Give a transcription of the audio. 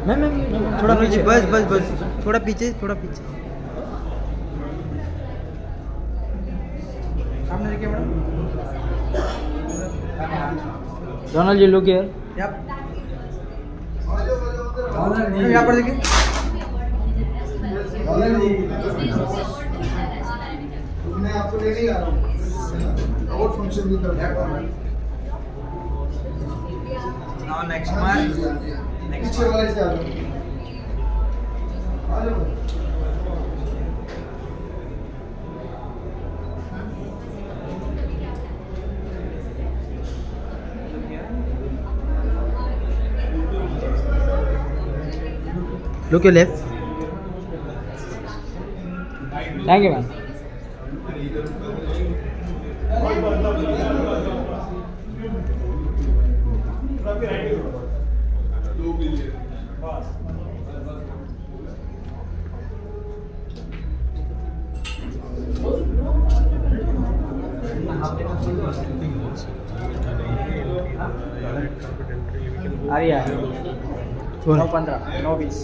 Ma'am ma'am थोड़ा पीछे बस बस बस थोड़ा पीछे थोड़ा पीछे सामने देखिए madam Donald ji look here यहाँ पर देखिए मैं आपको लेने ही आ रहा हूँ और फ़ंक्शन भी कर रहा हूँ next month. Next month. Look your left. Thank you, man. your left. Thank you ma'am आ रही है नौ पंद्रह नौ बीस